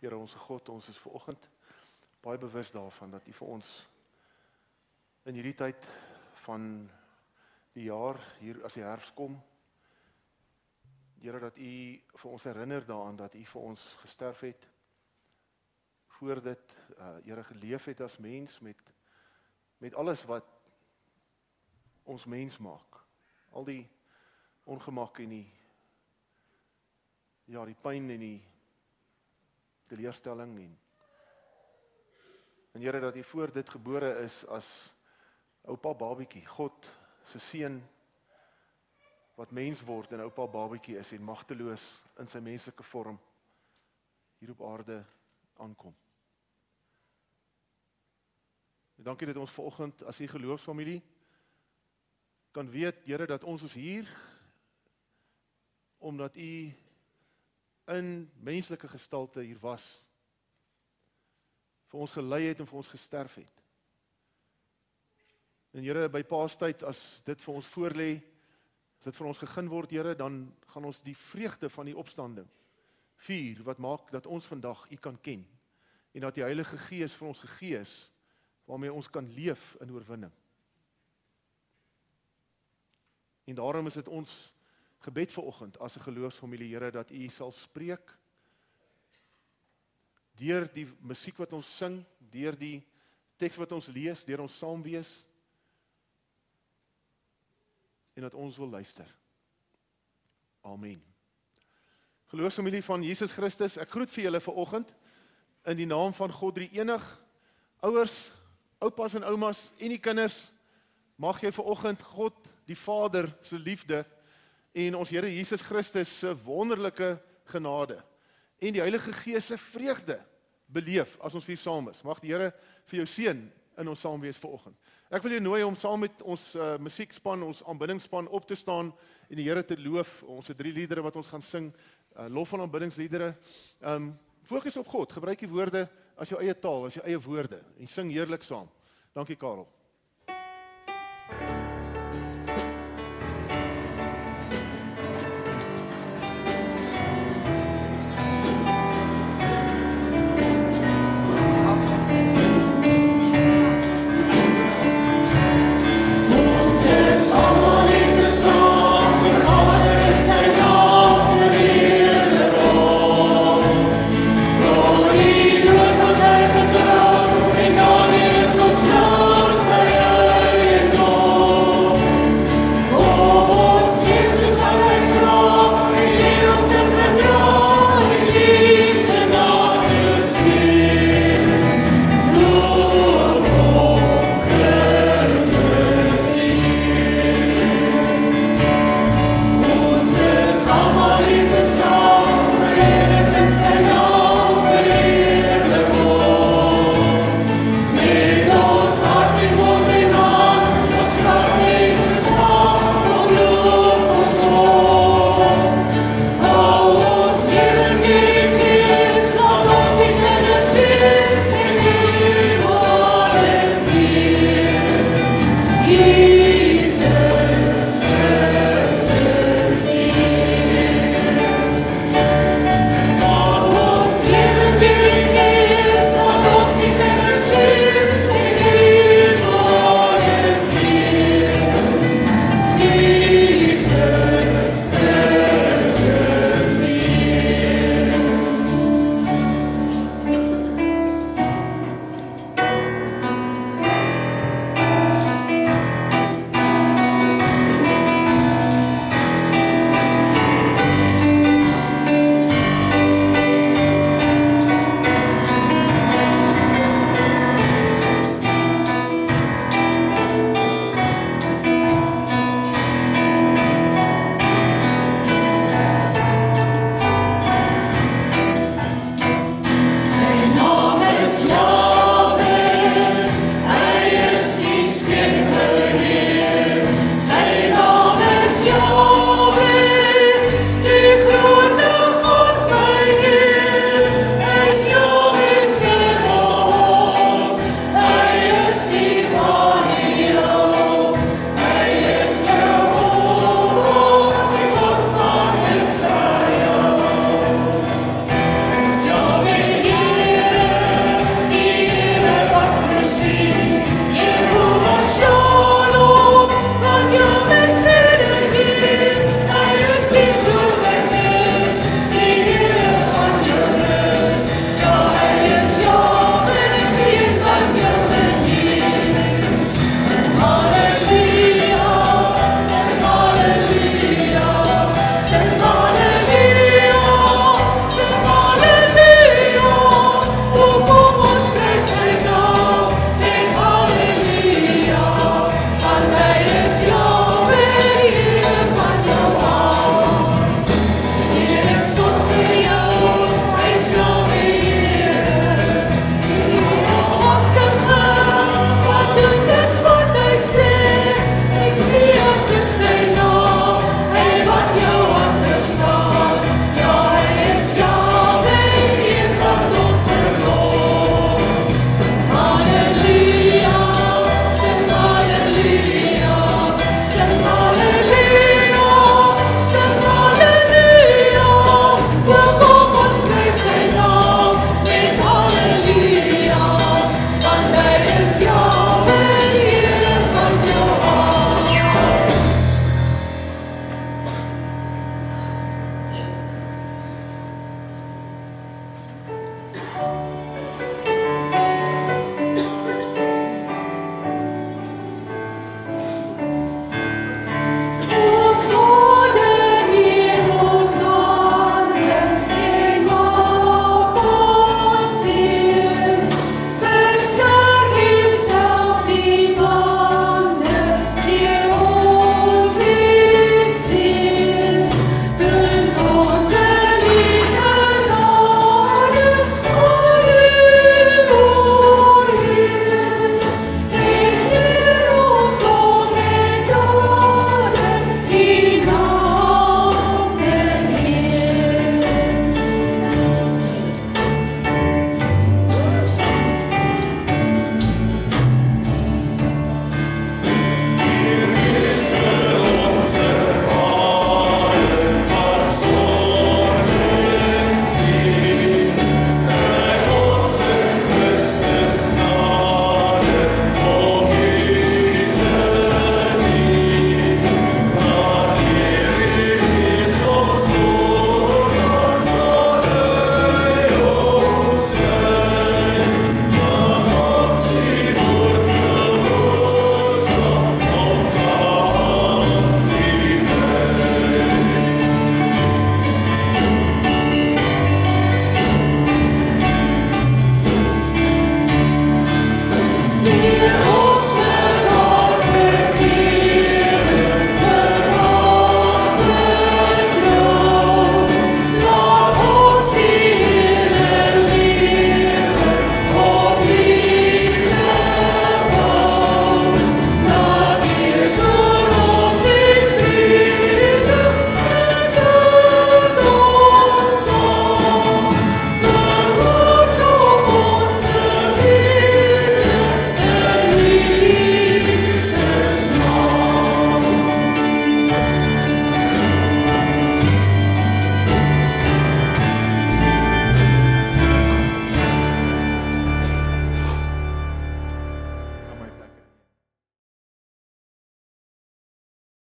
Here ons God, ons is ver oggend baie bewus daarvan dat U vir ons in hierdie tyd van die jaar hier as die herfs kom Here dat U vir ons herinner daaraan dat U vir ons gesterf het voor dit uh Here geleef het as mens met met alles wat ons mens maak. Al die ongemak en die ja die pyn en die teleurstelling en en Here dat U voor dit gebore is as oupa babietjie, God se seun wat mens word en oupa babietjie is en magteloos in sy menslike vorm hier op aarde aankom. En dankie dat ons vanoggend as u geloofsfamilie kan weet Here dat ons is hier omdat u in menslike gestalte hier was vir ons gelei het en vir ons gesterf het. En Here by Paastyd as dit vir ons voorlê, as dit vir ons gegee word Here, dan gaan ons die vreugde van die opstanding vier wat maak dat ons vandag U kan ken en dat die Heilige Gees vir ons gegee is waarmee ons kan leef in oorwinning. En daarom is dit ons gebed vir oggend as 'n geloofsfamilie Here dat U sal spreek deur die musiek wat ons sing, deur die teks wat ons lees, deur ons saam wees en dat ons wil luister. Amen. Geloofsfamilie van Jesus Christus, ek groet vir julle vanoggend in die naam van God drie enig. Ouers, oupas en oumas en die kinders, mag jy vanoggend God die Vader se liefde en ons Here Jesus Christus se wonderlike genade en die Heilige Gees se vreugde beleef as ons hier saam is. Mag die Here vir jou seën in ons saam wees vanoggend. Ek wil jou nooi om saam met ons uh, musiekspan, ons aanbiddingspan op te staan en die Here te loof. Ons het drie liedere wat ons gaan sing, uh, lof en aanbiddingsliedere. Um fokus op God. Gebruik die woorde as jou eie taal, as jou eie woorde en sing heerlik saam. Dankie Karel.